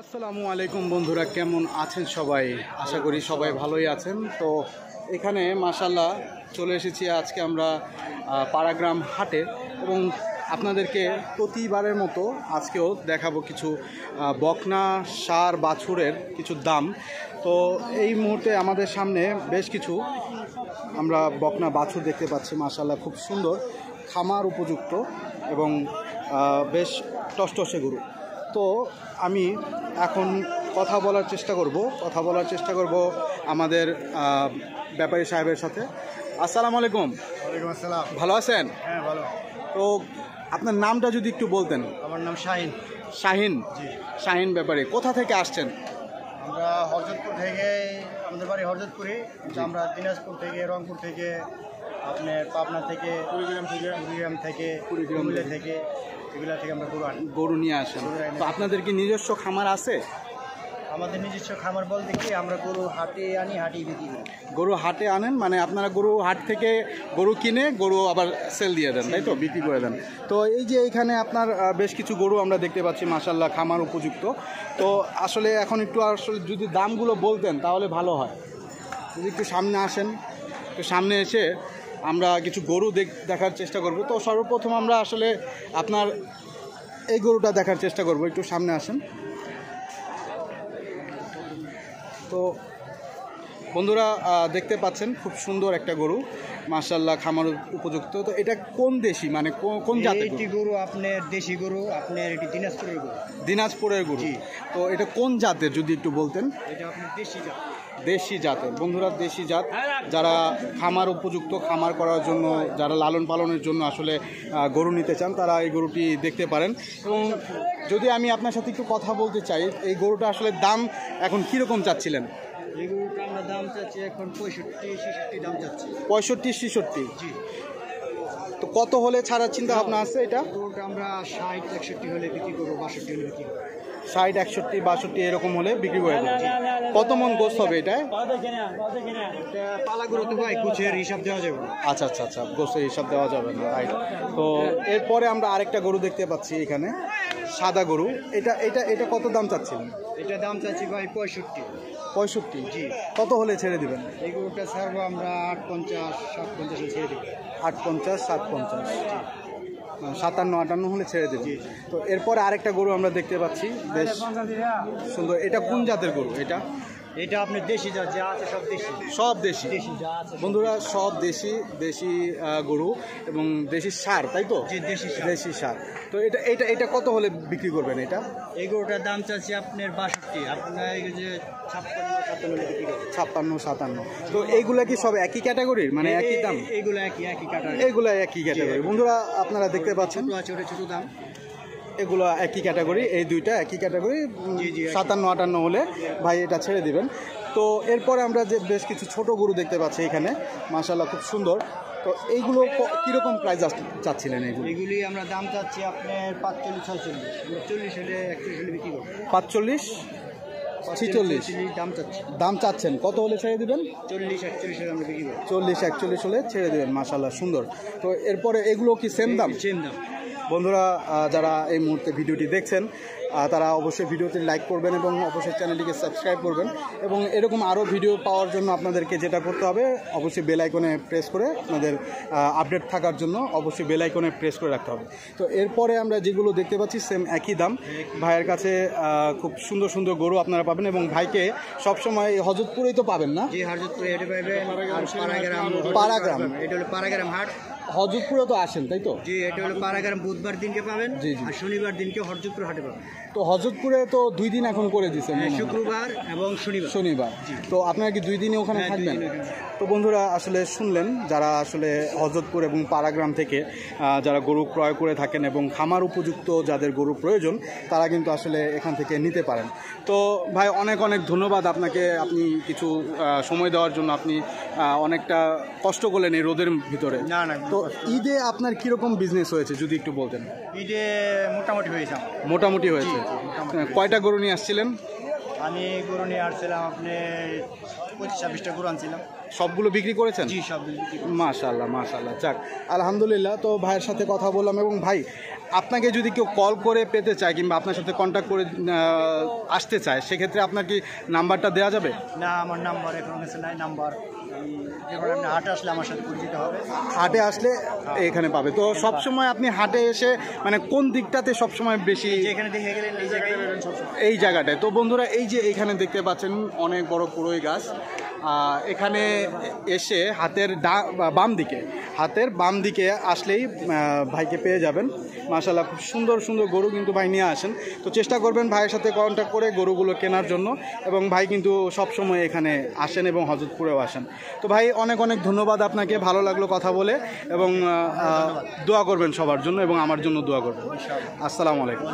আসসালামু আলাইকুম বন্ধুরা, কেমন আছেন সবাই? আশা করি সবাই ভালোই আছেন। তো এখানে মাসাল্লাহ চলে এসেছি আজকে আমরা পাড়াগ্রাম হাটে এবং আপনাদেরকে প্রতিবারের মতো আজকেও দেখাবো কিছু বকনা, সার, বাছুরের কিছু দাম। তো এই মুহূর্তে আমাদের সামনে বেশ কিছু আমরা বকনা, বাছুর দেখতে পাচ্ছি মাসাল্লাহ খুব সুন্দর। খামার উপযুক্ত এবং বেশ টসটসে গরু। তো আমি এখন কথা বলার চেষ্টা করব কথা বলার চেষ্টা করব আমাদের ব্যাপারী সাহেবের সাথে। আসসালামু আলাইকুম। ওয়ালাইকুম আসসালাম। ভালো আছেন? হ্যাঁ ভালো। তো আপনার নামটা যদি একটু বলতেন। আমার নাম শাহিন। শাহিন? জি। শাহিন ব্যাপারী কোথা থেকে আসছেন? আমরা হরজতপুর থেকে আমাদের বাড়ি হরজতপুরে আমরা দিনাজপুর থেকে রংপুর থেকে আপনার পাবনা থেকে কুড়িগ্রাম থেকে কুড়িগ্রাম থেকে কুড়িগ্রাম থেকে। এগুলা থেকে আমরা গরু আনি। গরু নিয়ে আসেন। তো আপনাদের কি নিজস্ব খামার আছে? আমাদের নিজস্ব খামার বলতে কি, আমরা গরু হাটে আনি, হাটে বিক্রি করি। গরু হাটে আনেন মানে আপনারা গরু হাট থেকে গরু কিনে গরু আবার সেল দিয়ে দেন, তাই তো? বিক্রি করে দেন। তো এই যে এখানে আপনার বেশ কিছু গরু আমরা দেখতে পাচ্ছি মাসাল্লাহ খামার উপযুক্ত। তো আসলে এখন একটু আসলে যদি দামগুলো বলতেন, তাহলে ভালো হয়। যদি একটু সামনে আসেন, একটু সামনে এসে আমরা কিছু গরু দেখ- দেখার চেষ্টা করব। তো সর্বপ্রথম আমরা আসলে আপনার এই গরুটা দেখার চেষ্টা করব, একটু সামনে আসেন। তো বন্ধুরা দেখতে পাচ্ছেন খুব সুন্দর একটা গরু মার্শাল্লাহ খামার উপযুক্ত। তো এটা কোন দেশি? মানে কোন জাতের গরু? গরু আপনার দেশি গরু আপনার এটি দিনাজপুরের গরু। দিনাজপুরের গরু। তো এটা কোন জাতের যদি একটু বলতেন? এটা আপনার দেশি জাত। দেশি জাতের। বন্ধুরা দেশি জাত যারা খামার উপযুক্ত খামার করার জন্য যারা লালন পালনের জন্য আসলে গরু নিতে চান তারা এই গরুটি দেখতে পারেন। এবং যদি আমি আপনার সাথে একটু কথা বলতে চাই এই গরুটা আসলে দাম এখন কীরকম চাচ্ছিলেন? এই গরুটা আমরা দাম চাচ্ছি এখন পঁয়ষট্টি ছেষট্টি দাম চাচ্ছি। পঁয়ষট্টি ছেষট্টি? জি। তো কত হলে ছাড়ার চিন্তা ভাবনা আছে এটা? গরুটা আমরা ষাট একষট্টি হলে বিক্রি করব বাষট্টি হলে বিক্রি করব। ষাট একষট্টি বাষট্টি এরকম হলে বিক্রি করে দেবেন কত মন গোস্ত হবে এটায় এটা পালা গরু তো ভাই কুচের হিসাব দেওয়া যাবে আচ্ছা আচ্ছা আচ্ছা গোস্তের হিসাব দেওয়া যাবে না রাইট তো এরপরে আমরা আরেকটা গরু দেখতে পাচ্ছি এখানে সাদা গরু। এটা এটা এটা কত দাম চাচ্ছিলেন এটা দাম চাচ্ছি ভাই পঁয়ষট্টি। পঁয়ষট্টি? জি। কত হলে ছেড়ে দেবেন? এই গরুটা ছাড়বো আমরা আট পঞ্চাশ সাত পঞ্চাশে ছেড়ে দেবো। আট পঞ্চাশ সাত পঞ্চাশ। সাতান্ন আটান্ন হলে ছেড়ে দেবে। তো এরপরে আরেকটা গরু আমরা দেখতে পাচ্ছি বেশ সুন্দর। এটা কোন জাতের গরু এটা? এটা আপনার দেশি যা যা আছে সব দেশি। সব দেশি। দেশি যা আছে বন্ধুরা সব দেশি দেশি গরু এবং দেশি সার তাই তো? জি, দেশি। দেশি সার। তো এটা এটা এটা কত হলে বিক্রি করবেন এটা? এই গরুটার দাম চাচ্ছি আপনার বাষট্টি। আপনার এই যে ছাপ্পান্ন সাতান্ন বিক্রি ছাপ্পান্ন সাতান্ন। তো এইগুলা কি সব একই ক্যাটাগরির? মানে একই দাম? এই- এইগুলো একই একই কাটার এইগুলা একই ক্যাটাগরি বন্ধুরা আপনারা দেখতে পাচ্ছেন। ছোট আছে ওটা ছোট দাম। এগুলো একই ক্যাটাগরি এই দুইটা একই ক্যাটাগরি সাতান্ন আটান্ন হলে ভাই এটা ছেড়ে দিবেন। তো এরপরে আমরা যে বেশ কিছু ছোট গরু দেখতে পাচ্ছি এখানে মাশাল্লাহ খুব সুন্দর। তো এইগুলো কীরকম প্রাইস চাচ্ছিলেন এইগুলো? এগুলি আমরা দাম চাচ্ছি আপনার পাঁচচল্লিশ ছয়চল্লিশ। চল্লিশ হলে একচল্লিশ হলে বিক্রি করব। পাঁচচল্লিশ ছিচল্লিশ। দাম চাচ্ছি। দাম চাচ্ছেন। কত হলে ছেড়ে দেবেন? চল্লিশ একচল্লিশ হলে আমরা বিক্রি করব। চল্লিশ একচল্লিশ হলে ছেড়ে দেবেন মাশাল্লাহ সুন্দর। তো এরপরে এগুলো কি সেম দাম? সেম দাম। বন্ধুরা যারা এই মুহূর্তে ভিডিওটি দেখছেন তারা অবশ্যই ভিডিওটি লাইক করবেন এবং অবশ্যই চ্যানেলটিকে সাবস্ক্রাইব করবেন। এবং এরকম আরও ভিডিও পাওয়ার জন্য আপনাদেরকে যেটা করতে হবে অবশ্যই বেল আইকনে প্রেস করে আপনাদের আপডেট থাকার জন্য অবশ্যই বেল আইকনে প্রেস করে রাখতে হবে। তো এরপরে আমরা যেগুলো দেখতে পাচ্ছি সেম একই দাম। ভাইয়ের কাছে খুব সুন্দর সুন্দর গরু আপনারা পাবেন এবং ভাইকে সবসময় এই হজরতপুরেই তো পাবেন না। এটা হলো হাট। হজরতপুরে তো আসেন তাই তো? জি এটা হলো পাড়াগ্রাম বুধবার দিনকে পাবেন জি, জি। আর শনিবার দিনকে হরজতপুর হাটে পাবেন। তো হজরতপুরে তো দুই দিন এখন করে দিচ্ছেন হ্যাঁ, শুক্রবার এবং শনিবার। শনিবার। তো আপনারা কি দুই দিনই ওখানে হ্যাঁ, থাকবেন? তো বন্ধুরা আসলে শুনলেন যারা আসলে হজরতপুর এবং পাড়াগ্রাম থেকে যারা গরু ক্রয় করে থাকেন এবং খামার উপযুক্ত যাদের গরু প্রয়োজন তারা কিন্তু আসলে এখান থেকে নিতে পারেন। তো ভাই অনেক অনেক ধন্যবাদ আপনাকে আপনি কিছু সময় দেওয়ার জন্য আপনি অনেকটা কষ্ট করলেন এই রোদের ভিতরে। না না তো ঈদে আপনার কীরকম বিজনেস হয়েছে যদি একটু বলতেন? ঈদে মোটামুটি হয়েছে আমার। মোটামুটি হয়েছে। কয়টা গরু নিয়ে আসছিলেন? আমি গরু নিয়ে আসছিলাম আপনি পঁচিশ ছাব্বিশটা গরু আনছিলাম। সবগুলো বিক্রি করেছেন? জি সব বিক্রি মাশাল্লাহ মাশাল্লাহ যাক আলহামদুলিল্লাহ তো ভাইয়ের সাথে কথা বললাম এবং ভাই আপনাকে যদি কেউ কল করে পেতে চায় কিংবা আপনার সাথে কন্ট্যাক্ট করে আসতে চায় সেক্ষেত্রে আপনার কি নাম্বারটা দেওয়া যাবে? না আমার নাম্বার এখন কাছে নাই নাম্বার হাটে আসলে আমার সাথে পরিচিত হবে। হাটে আসলে এখানে পাবে। তো সব সময় আপনি হাটে এসে মানে কোন দিকটাতে সব সময় বেশি যেখানে দেখে গেলেন এই জায়গায় এই জায়গাটায়। তো বন্ধুরা এই যে এখানে দেখতে পাচ্ছেন অনেক বড় কুড়োই গাছ। এখানে এসে হাতের ডা- বাম দিকে, হাতের বাম দিকে আসলেই ভাইকে পেয়ে যাবেন। মাশাল্লাহ খুব সুন্দর সুন্দর গরু কিন্তু ভাই নিয়ে আসেন। তো চেষ্টা করবেন ভাইয়ের সাথে কন্ট্যাক্ট করে গরুগুলো কেনার জন্য এবং ভাই কিন্তু সব সময় এখানে আসেন এবং হজরতপুরেও আসেন। তো ভাই, অনেক অনেক ধন্যবাদ আপনাকে। ভালো লাগল কথা বলে এবং দোয়া করবেন সবার জন্য এবং আমার জন্য দোয়া করবেন। আসসালামু আলাইকুম।